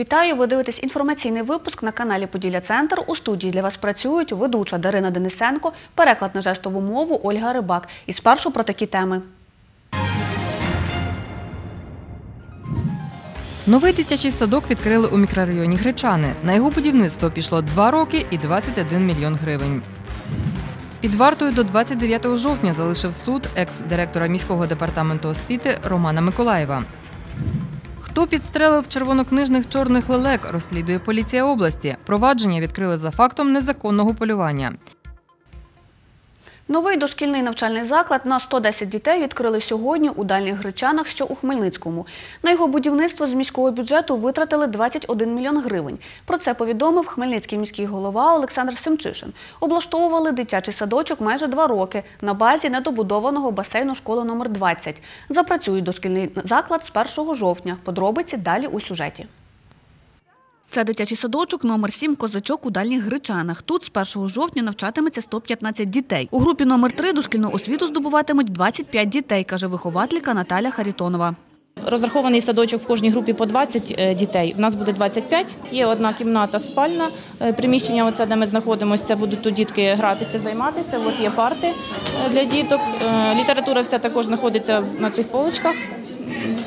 Вітаю! Ви дивитесь інформаційний випуск на каналі Поділля Центр. У студії для вас працюють ведуча Дарина Денисенко, переклад на жестову мову Ольга Рибак. І спершу про такі теми. Новий дитячий садок відкрили у мікрорайоні Гречани. На його будівництво пішло 2 роки і 21 мільйон гривень. Під вартою до 29 жовтня залишив суд екс-директора міського департаменту освіти Романа Миколаєва. Хто підстрелив червонокнижних чорних лелек, розслідує поліція області. Провадження відкрили за фактом незаконного полювання. Новий дошкільний навчальний заклад на 110 дітей відкрили сьогодні у Дальніх Гречанах, що у Хмельницькому. На його будівництво з міського бюджету витратили 21 мільйон гривень. Про це повідомив хмельницький міський голова Олександр Семчишин. Облаштовували дитячий садочок майже два роки на базі недобудованого басейну школи номер 20. Запрацює дошкільний заклад з 1 жовтня. Подробиці далі у сюжеті. Це дитячий садочок номер 7 «Козачок» у Дальніх Гречанах. Тут з 1 жовтня навчатиметься 115 дітей. У групі номер 3 дошкільну освіту здобуватимуть 25 дітей, каже вихователька Наталя Харітонова. Розрахований садочок в кожній групі по 20 е, дітей. У нас буде 25. Є одна кімната спальна, е, приміщення, оце, де ми знаходимося, будуть тут дітки гратися, займатися. От є парти е, для діток. Література вся також знаходиться на цих полочках.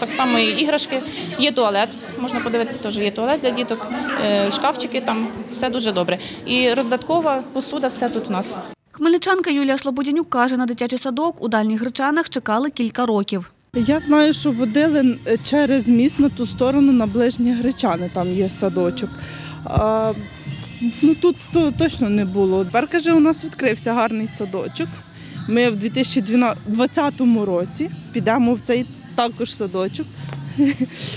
Так само і іграшки. Є туалет, можна подивитися, теж є туалет для діток, е, шкафчики там, все дуже добре. І роздаткова посуда, все тут у нас. Хмельничанка Юлія Слободянюк каже, на дитячий садок у Дальніх Гречанах чекали кілька років. Я знаю, що водили е, через міст на ту сторону на ближні гречани, там є садочок. А, ну тут то точно не було. Тепер каже, у нас відкрився гарний садочок. Ми в 2020 році підемо в цей також садочок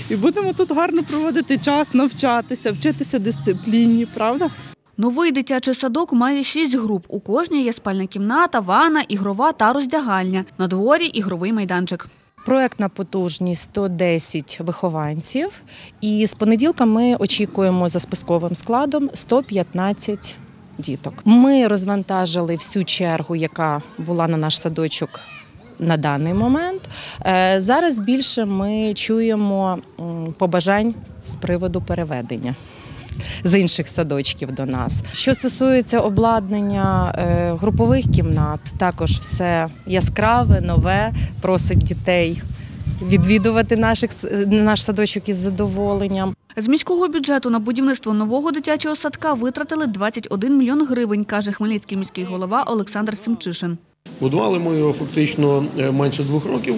і будемо тут гарно проводити час, навчатися, вчитися дисципліні, правда? Новий дитячий садок має шість груп. У кожній є спальна кімната, ванна, ігрова та роздягальня. На дворі ігровий майданчик. Проектна потужність 110 вихованців. І з понеділка ми очікуємо за списковим складом 115 діток. Ми розвантажили всю чергу, яка була на наш садочок. На даний момент Е, зараз більше ми чуємо побажань з приводу переведення з інших садочків до нас. Що стосується обладнання е, групових кімнат, також все яскраве, нове, просить дітей відвідувати наших, наш садочок із задоволенням. З міського бюджету на будівництво нового дитячого садка витратили 21 мільйон гривень, каже хмельницький міський голова Олександр Семчишин. Будували ми його фактично е, менше двох років.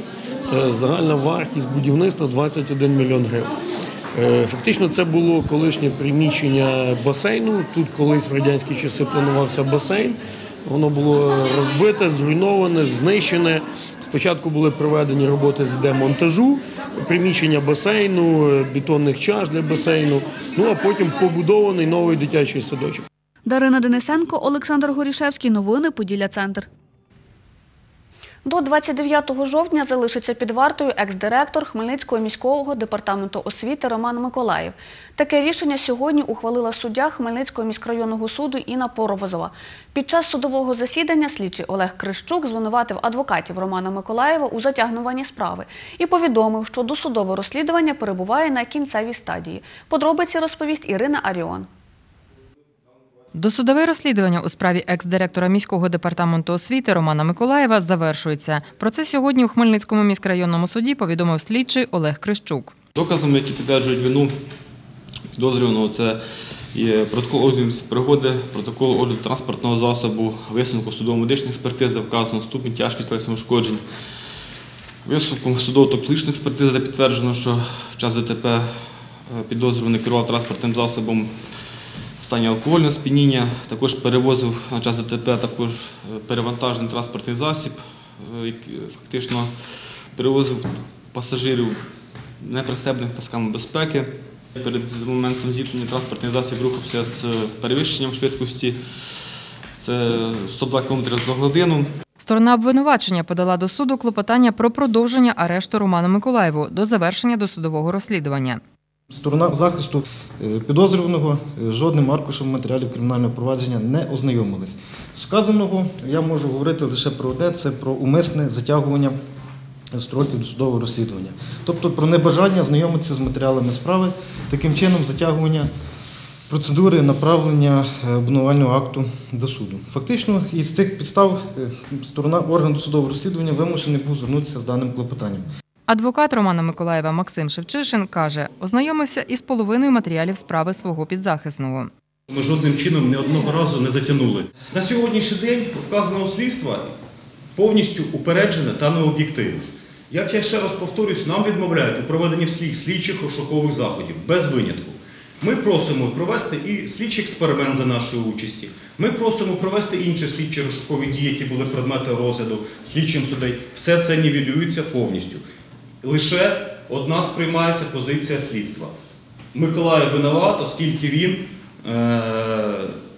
Е, Загальна вартість будівництва 21 мільйон гривень. Е, Фактично, це було колишнє приміщення басейну. Тут колись в радянські часи планувався басейн. Воно було розбите, зруйноване, знищене. Спочатку були проведені роботи з демонтажу приміщення басейну, бетонних чаш для басейну. Ну а потім побудований новий дитячий садочок. Дарина Денисенко, Олександр Горішевський. Новини Поділля Центр. До 29 жовтня залишиться під вартою екс-директор Хмельницького міського департаменту освіти Роман Миколаїв. Таке рішення сьогодні ухвалила суддя Хмельницького міськрайонного суду Інна Поровозова. Під час судового засідання слідчий Олег Крищук звинуватив адвокатів Романа Миколаєва у затягнуванні справи і повідомив, що досудове розслідування перебуває на кінцевій стадії. Подробиці розповість Ірина Аріон. Досудове розслідування у справі екс-директора міського департаменту освіти Романа Миколаєва завершується. Про це сьогодні у Хмельницькому міськрайонному суді повідомив слідчий Олег Крищук. Доказами, які підтверджують вину підозрюваного, це є протокол огляду пригоди, протокол огляду транспортного засобу, висновку судово-медичної експертизи, вказано ступінь тяжкість тілесних ушкоджень. Висновком судово-топлічної експертизи підтверджено, що в час ДТП е, підозрюваний керував транспортним засобом стані алкогольного сп'яніння, також перевозив на час ДТП також е, перевантажений транспортний засіб, е, фактично перевозив пасажирів непристебних пасками безпеки. Перед моментом зіткнення транспортний засіб рухався з перевищенням швидкості. Це 102 км за годину. Сторона обвинувачення подала до суду клопотання про продовження арешту Роману Миколаєву до завершення досудового розслідування. Сторона захисту е, підозрюваного е, жодним аркушем матеріалів кримінального провадження не ознайомились. З вказаного я можу говорити лише про одне це про умисне затягування строків досудового розслідування. Тобто про небажання знайомитися з матеріалами справи, таким чином затягування процедури направлення е, обвинувального акту до суду. Фактично, із цих підстав сторона органу досудового розслідування вимушений був звернутися з даним клопотанням. Адвокат Романа Миколаєва Максим Шевчишин каже, ознайомився із половиною матеріалів справи свого підзахисного. Ми жодним чином ні одного разу не затягнули. На сьогоднішній день вказаного слідства повністю упереджене та необ'єктивне. Як я ще раз повторюсь, нам відмовляють у проведенні всіх слідчих розшукових заходів без винятку. Ми просимо провести і слідчий експеримент за нашої участі. Ми просимо провести інші слідчі розшукові дії, які були предметом розгляду слідчим судей. Все це нівелюється повністю. Лише одна сприймається позиція слідства. Миколаїв винуват, оскільки він е,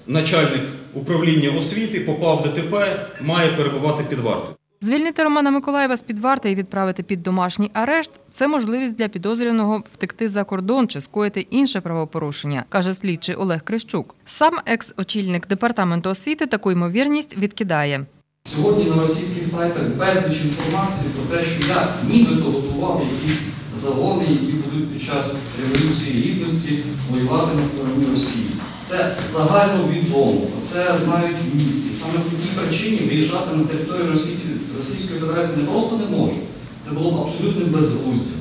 начальник управління освіти, попав в ДТП, має перебувати під вартою. Звільнити Романа Миколаєва з під варти і відправити під домашній арешт це можливість для підозрюваного втекти за кордон чи скоїти інше правопорушення, каже слідчий Олег Крищук. Сам екс-очільник департаменту освіти таку ймовірність відкидає. Сьогодні на російських сайтах безліч інформації про те, що я нібито готував якісь загони, які будуть під час Революції Гідності воювати на стороні Росії. Це загально відомо, це знають в місті. Саме по тій причині виїжджати на територію Російської, Російської Федерації не просто не можу. Це було б абсолютно безглуздя.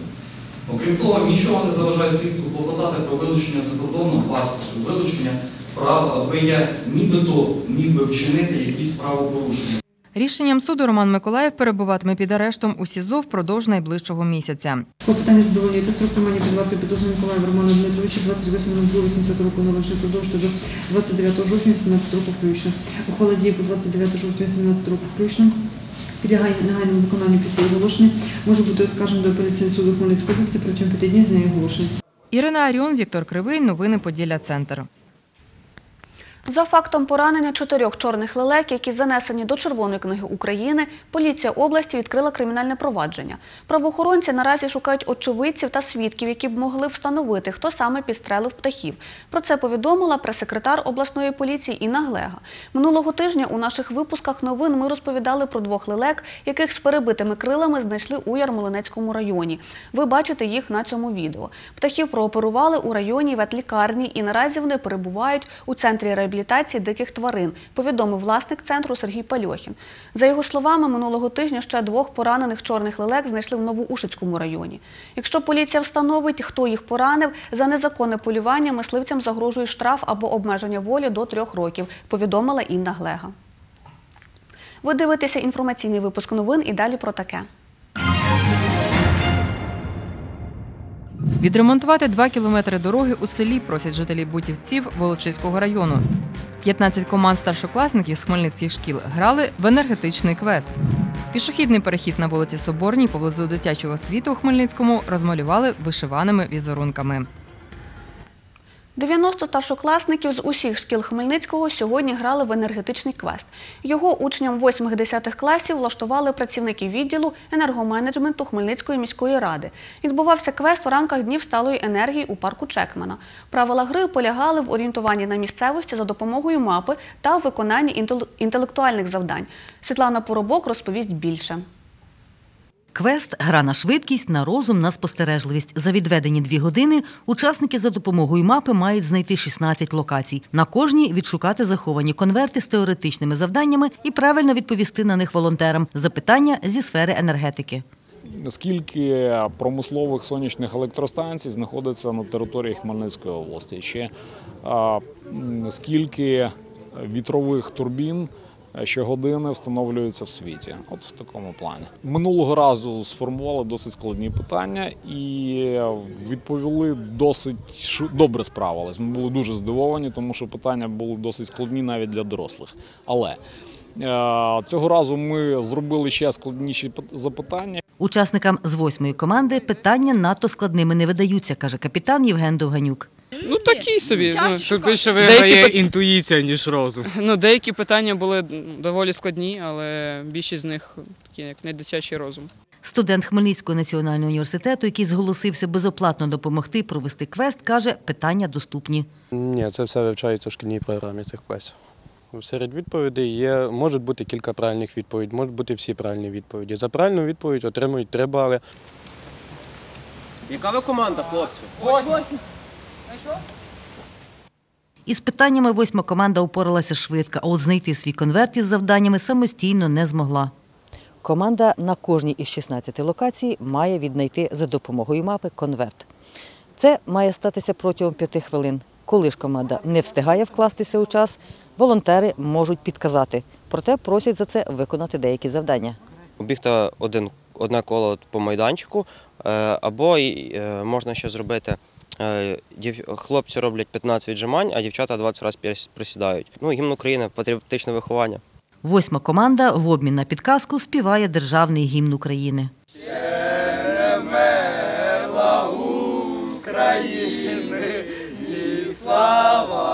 Окрім того, нічого не заважає слідству клопотати про вилучення закордонного паспорту, вилучення права, аби я нібито міг би вчинити якісь правопорушення. Рішенням суду Роман Миколаєв перебуватиме під арештом у СІЗО впродовж найближчого місяця. Клопотання задовольнити строк тримання під вартою підозрюваного Миколаєва Романа Дмитровича 28.02.80 року народження продовжити до 29 жовтня 18 року включно. Ухвала дії по 29 жовтня 18 року включно. Підлягає негайному виконанню після оголошення, може бути оскаржено до апеляційного суду Хмельницької області протягом п'яти днів з неї оголошення. Ірина Аріон, Віктор Кривий. Новини Поділля Центр. За фактом поранення чотирьох чорних лелек, які занесені до Червоної книги України, поліція області відкрила кримінальне провадження. Правоохоронці наразі шукають очевидців та свідків, які б могли встановити, хто саме підстрелив птахів. Про це повідомила прес-секретар обласної поліції Інна Глега. Минулого тижня у наших випусках новин ми розповідали про двох лелек, яких з перебитими крилами знайшли у Ярмолинецькому районі. Ви бачите їх на цьому відео. Птахів прооперували у районі ветлікарні і наразі вони перебувають у центрі реабілітації диких тварин, повідомив власник центру Сергій Пальохін. За його словами, минулого тижня ще двох поранених чорних лелек знайшли в Новоушицькому районі. Якщо поліція встановить, хто їх поранив, за незаконне полювання мисливцям загрожує штраф або обмеження волі до трьох років, повідомила Інна Глега. Ви дивитеся інформаційний випуск новин і далі про таке. Відремонтувати два кілометри дороги у селі просять жителі Бутівців Волочиського району. 15 команд старшокласників з хмельницьких шкіл грали в енергетичний квест. Пішохідний перехід на вулиці Соборній поблизу дитячого світу у Хмельницькому розмалювали вишиваними візерунками. 90 старшокласників з усіх шкіл Хмельницького сьогодні грали в енергетичний квест. Його учням 8-10 класів влаштували працівники відділу енергоменеджменту Хмельницької міської ради. Відбувався квест у рамках Днів сталої енергії у парку Чекмана. Правила гри полягали в орієнтуванні на місцевості за допомогою мапи та виконанні інтелектуальних завдань. Світлана Поробок розповість більше. Квест гра на швидкість, на розум, на спостережливість. За відведені дві години учасники за допомогою мапи мають знайти 16 локацій. На кожній відшукати заховані конверти з теоретичними завданнями і правильно відповісти на них волонтерам. Запитання зі сфери енергетики. Скільки промислових сонячних електростанцій знаходиться на території Хмельницької області? Ще скільки вітрових турбін щогодини встановлюється в світі? От в такому плані. Минулого разу сформували досить складні питання і відповіли досить добре справились. Ми були дуже здивовані, тому що питання були досить складні навіть для дорослих. Але е, цього разу ми зробили ще складніші пит- запитання. Учасникам з восьмої команди питання надто складними не видаються, каже капітан Євген Довганюк. Ну такі собі. Ну, Тут більше Деякі виграє інтуїція, ніж розум. ну, деякі питання були доволі складні, але більшість з них такі, як не дитячий розум. Студент Хмельницького національного університету, який зголосився безоплатно допомогти провести квест, каже, питання доступні. Ні, це все вивчається в шкільній програмі цих квестів. Серед відповідей є, може бути кілька правильних відповідей, можуть бути всі правильні відповіді. За правильну відповідь отримують 3 бали. Яка ви команда, хлопці? Із питаннями восьма команда упоралася швидко, а от знайти свій конверт із завданнями самостійно не змогла. Команда на кожній із 16 локацій має віднайти за допомогою мапи конверт. Це має статися протягом п'яти хвилин. Коли ж команда не встигає вкластися у час, волонтери можуть підказати, проте просять за це виконати деякі завдання. Бігти один, одне коло по майданчику, е, або е, можна ще зробити. Е, дів- Хлопці роблять 15 віджимань, а дівчата 20 разів присідають. Ну, гімн України, патріотичне виховання. Восьма команда в обмін на підказку співає державний гімн України. України, і слава,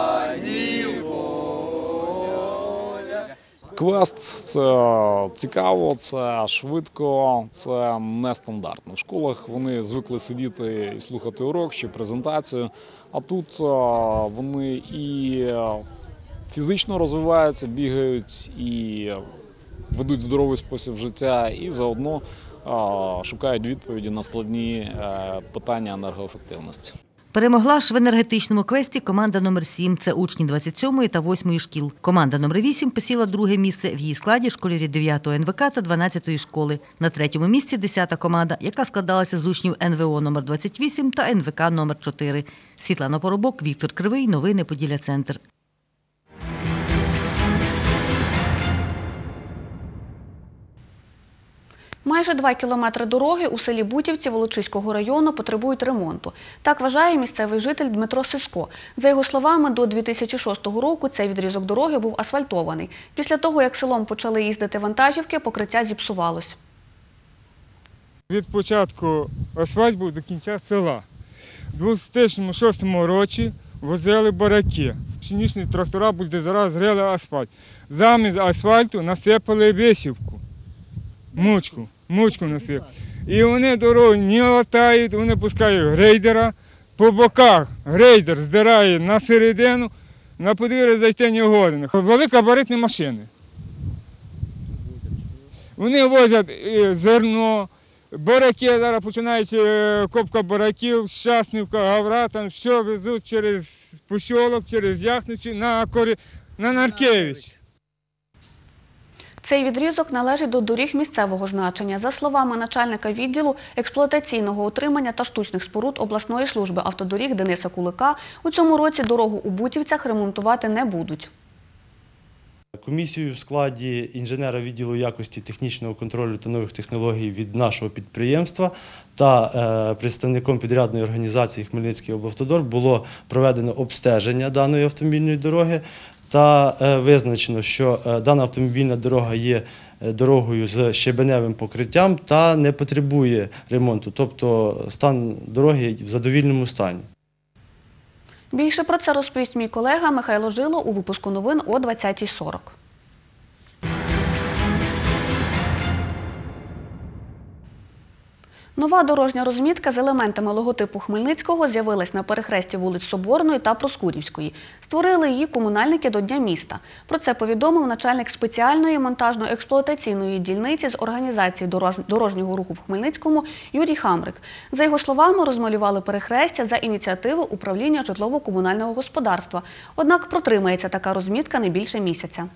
Квест це цікаво, це швидко, це нестандартно. В школах вони звикли сидіти і слухати урок чи презентацію, а тут е, вони і е, фізично розвиваються, бігають і ведуть здоровий спосіб життя, і заодно е, шукають відповіді на складні питання енергоефективності. Перемогла ж в енергетичному квесті команда номер 7 Це учні 27-ї та 8-ї шкіл. Команда номер 8 посіла друге місце. В її складі школярі 9-го НВК та 12-ї школи. На третьому місці 10-та команда, яка складалася з учнів НВО номер 28 та НВК номер 4 Світлана Поробок, Віктор Кривий. Новини Поділля Центр. Майже два кілометри дороги у селі Бутівці Волочиського району потребують ремонту. Так вважає місцевий житель Дмитро Сиско. За його словами, до 2006 року цей відрізок дороги був асфальтований. Після того, як селом почали їздити вантажівки, покриття зіпсувалось. Від початку асфальт був до кінця села. У 2006 році возили бараки. Пшенічні трактора бульдозера зрили асфальт. Замість асфальту насипали висівку. Мучку, мучку насипали. І вони дорогу не латають, вони пускають грейдера. По боках грейдер здирає на середину, на подвір'я зайти не годен. Великобаритні машини. Вони возять е, зерно, бараки, зараз починається е, копка бараків, Щаснівка, Гавра, там все везуть через посілок, через Яхничі на, Корі... на Наркевич. Цей відрізок належить до доріг місцевого значення. За словами начальника відділу експлуатаційного утримання та штучних споруд обласної служби автодоріг Дениса Кулика, у цьому році дорогу у Бутівцях ремонтувати не будуть. Комісію в складі інженера відділу якості технічного контролю та нових технологій від нашого підприємства та е, представником підрядної організації Хмельницький облавтодор було проведено обстеження даної автомобільної дороги та е, визначено, що е, дана автомобільна дорога є е, дорогою з щебеневим покриттям та не потребує ремонту, тобто стан дороги в задовільному стані. Більше про це розповість мій колега Михайло Жило у випуску новин о 20.40. Нова дорожня розмітка з елементами логотипу Хмельницького з'явилась на перехресті вулиць Соборної та Проскурівської. Створили її комунальники до Дня міста. Про це повідомив начальник спеціальної монтажно-експлуатаційної дільниці з організації дорожнього руху в Хмельницькому Юрій Хамрик. За його словами, розмалювали перехрестя за ініціативи управління житлово-комунального господарства. Однак протримається така розмітка не більше місяця.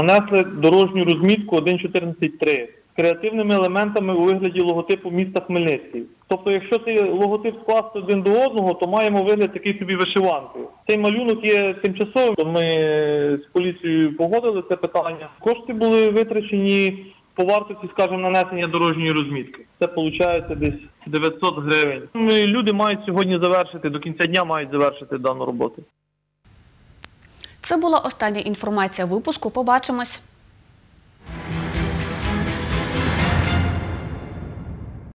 Нанесли дорожню розмітку 1.14.3 з креативними елементами у вигляді логотипу міста Хмельницький. Тобто, якщо цей логотип скласти один до одного, то маємо вигляд такий собі вишиванки. Цей малюнок є тимчасовим. Ми з поліцією погодили це питання. Кошти були витрачені по вартості, скажімо, нанесення дорожньої розмітки. Це виходить десь 900 гривень. Ми- Люди мають сьогодні завершити, до кінця дня мають завершити дану роботу. Це була остання інформація випуску. Побачимось.